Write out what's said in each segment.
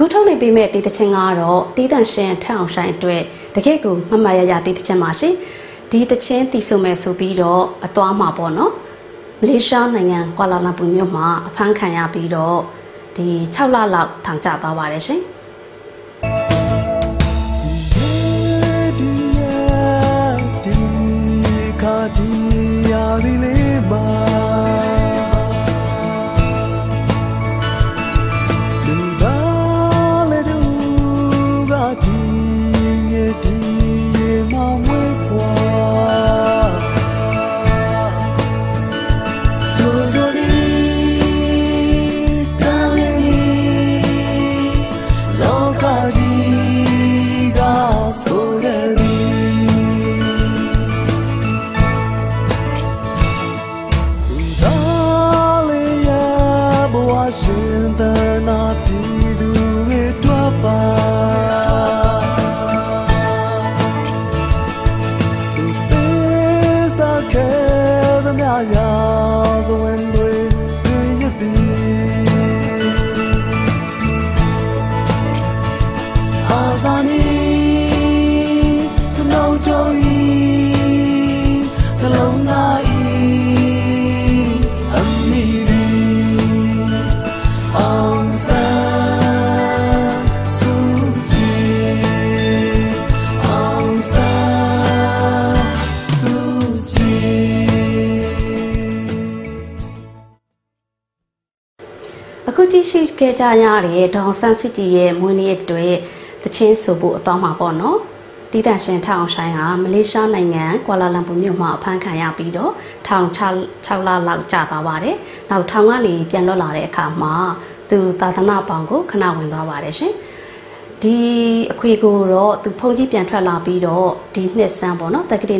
အခုထုတ်နေပေးမဲ့တေးသချင်းကတော့တေးတန်ရှင်ထက်အောင်ဆိုင်အတွက်တကယ့်ကိုမမရရတေးသချင်းပါရှင်ဒီသချင်းတည်ဆိုမဲ့ဆိုပြီးတော့အသွားမှာပေါ့နော်မလေးရှားနိုင်ငံကွာလာလမ်ပူမြို့မှာအဖမ်းခံရပြီးတော့ဒီ6လလောက်ထောင်ကျသွားပါတယ်ရှင် apart. ရှိခဲ့ကြရတဲ့ဒေါန်ဆန်းစုကြည်ရဲ့မွေးနေ့အတွက်သချင်းဆိုဖို့အတော့မှာပေါ့နော်တီးတန့်ရှင်ထောင်ဆိုင်ဟာမလေးရှားနိုင်ငံကွာလာလမ်ပူမြို့မှာအဖမ်းခံရပြီးတော့ထောင်6လလောက်ကြာသွားပါတယ်။နောက်ထောင်ကနေပြန်လွတ်လာတဲ့အခါမှာသူသာသနာပေါင်ကိုခဏဝင်သွားပါတယ်ရှင်။ ဒီအခွေကိုတော့သူဖုန်ကြီးပြန်ထွက်လာပြီးတော့ဒီနှစ်ဆန်းပေါ့နော်တက္ကရာ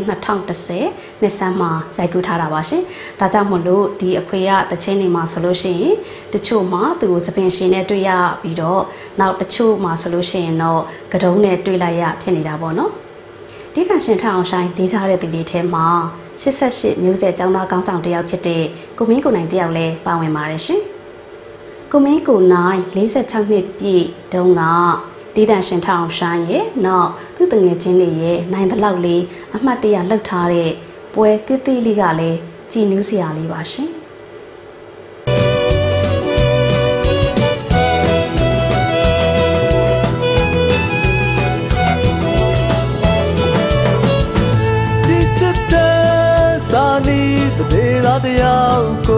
2010နှစ်ဆန်းမှာရိုက်ကူးထားတာပါရှင်။ဒါကြောင့်မို့လို့ဒီအခွေရတချင်းနေမှာဆိုလို့ရှိရင်တချို့မှာသူကိုသပင်ရှင်နဲ့တွေ့ရပြီးတော့နောက်တချို့မှာဆိုလို့ရှိရင်တော့ကတုံးနဲ့တွေ့လိုက်ရဖြစ်နေတာပေါ့နော်။ဒီကရှင်ထအောင်ဆိုင်လေးစားတဲ့သူတွေထဲမှာ88မျိုးဆက်ចောင်းသားကောင်းဆောင်တယောက်ဖြစ်တဲ့ကိုမင်းကိုနိုင်တယောက်လည်းပါဝင်ပါတယ်ရှင်။ကိုမင်းကိုနိုင်46နှစ်ပြည့်တုန်းက ဒေးတန်ရှင်ထောင်ရှိုင်းရဲ့နောက်သူ့တငယ်ချင်းတွေရဲ့နိုင်တဲ့လောက်လေးအမှတ်တရလှုပ်ထားတဲ့ပွဲတိတိလေးကလည်းကြည်နူးစရာလေးပါရှင်တရားကို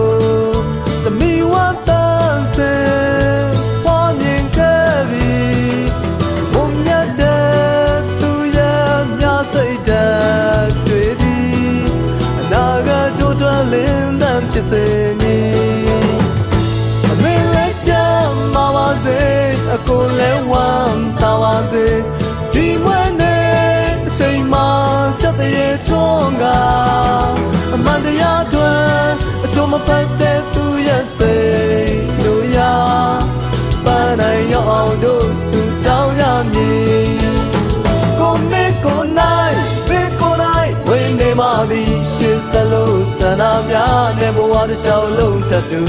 ဖြစ်စေမည်အမေလက်ချမ်းမပါစေအကိုလည်းဝမ်းတာပါစေဒီမွေးနေအချိန်မှချက်တရေချွန်ကအမှန်တရားတွေအချို့မပတ်တဲ့ နဲ့ဘဝတစ်လျှောက်လုံးထတူ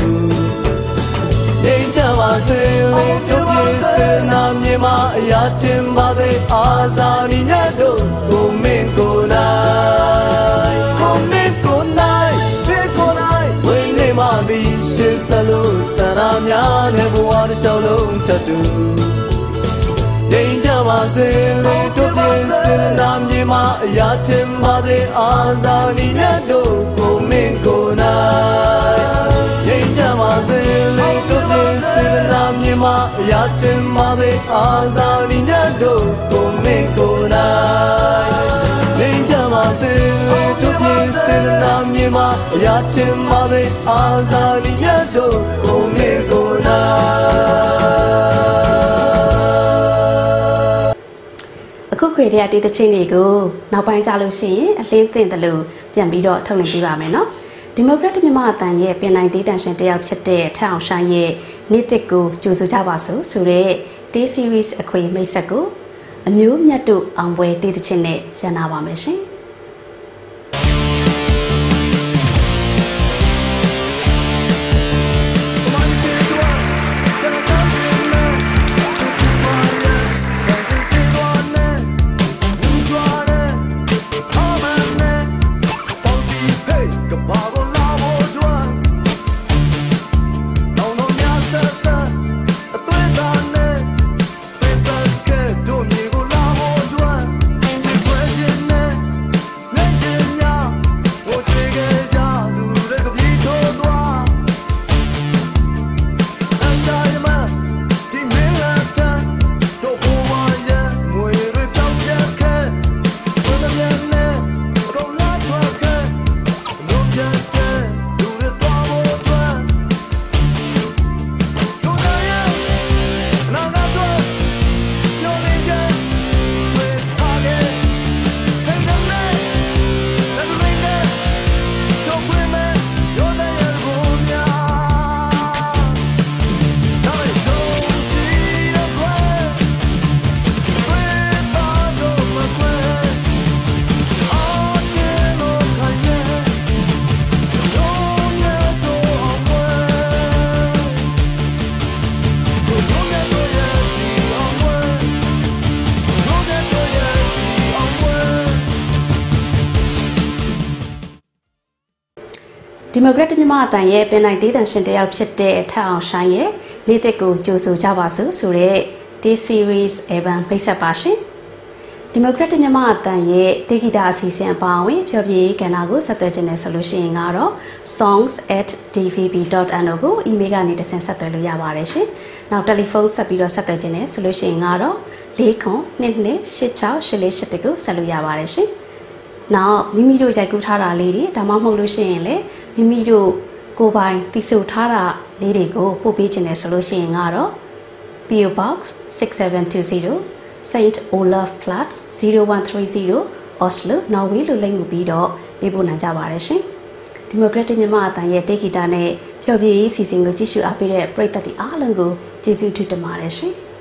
နေကြပါစေလေတို့ပြေစနာမြေမှာအရာတင်ပါစေအာဇာနည်မြတ်တို့ကိုမင်းကိုနိုင်ကိုမင်းကိုနိုင်ဘေကိုနိုင်ဝိနေမှသည်ရှင်းစလို့ဆန္ဒများနဲ့ဘဝတစ်လျှောက်လုံးထတူနေကြပါစေလေတို့ပြေစနာမြေမှာအရာတင်ပါစေအာဇာနည်မြတ်တို့ကို မင်းကိုနိုင်ငြိမ်းချမ်းပါစေလေတို့ပြေစေနာမြေမှာအရာတင်ပါစေအာဇာနည်မြတ်တို့ကိုမင်းကိုနိုင်ငြိမ်းချမ်းပါစေလေတို့ပြေစေနာမြေမှာအရာတင်ပါစေအာဇာနည်မြတ်တို့ကိုမင်းကိုနိုင်အခုခွေတဲ့တေးတချင်းတွေကိုနောက်ပိုင်းကြလို့ရှိရင်အလင်းသင့်တယ်လို့ပြန်ပြီးတော့ထုတ်နေပြပါမယ်နော် ဒီမိုကရက်တစ်မြန်မာအတန်ရဲ့ပြင်နိုင်ဒေးတန်ရှင်တယောက်ဖြစ်တဲ့ထအောင်ဆိုင်ရဲ့နေ့တစ်ကိုကြိုဆိုကြပါစို့ဆိုတဲ့ Day Series အခွေမိတ်ဆက်ကိုအမျိုးမြတ်တို့အောင်ပွဲတေးတချင်းနဲ့ရန်နာပါမယ်ရှင် မိုကရက်တစ်ညီမအတန်ရဲ့ပင်နိုင်ဒေးတန်ရှင်တယောက်ဖြစ်တဲ့ထက်အောင်ဆိုင်ရဲ့နေ့သက်ကိုကြိုဆိုကြပါစို့ဆိုတဲ့ T series album ဖိတ်ဆက်ပါရှင်ဒီမိုကရက်တစ်ညီမအတန်ရဲ့တေဂီတာအစီအစဉ်အပါအဝင်ဖြောပြရေးကဏ္ဍကိုဆက်သွယ်ခြင်းနဲ့ဆိုလို့ရှိရင်ကတော့ songs@dvb.no ကို email ကနေတဆင့်ဆက်သွယ်လို့ရပါတယ်ရှင်။နောက်တယ်လီဖုန်းဆက်ပြီးတော့ဆက်သွယ်ခြင်းနဲ့ဆိုလို့ရှိရင်ကတော့၄ခွန်22868488ကိုဆက်လို့ရပါတယ်ရှင်။ နောက်မိမိတို့ရိုက်ကူးထားတာလေးတွေဒါမှမဟုတ်လို့ရှိရင်လည်းမိမိတို့ကိုယ်ပိုင်တည်ဆူထားတာလေးတွေကိုပို့ပေးခြင်းနဲ့ဆိုလို့ရှိရင်ကတော့ PO Box 6720 Saint Olaf Platz 0130 Oslo Norway လို့လိမ့်မှုပြီးတော့ပေးပို့နိုင်ကြပါတယ်ရှင်။ Democratic မြန်မာအတန်ရဲ့တေဂီတာနဲ့ဖျော်ဖြေရေးစီစဉ်ကိုကြည့်ရှုအားပေးတဲ့ပရိသတ်တွေအားလုံးကိုကျေးဇူးထူးတင်ပါတယ်ရှင်။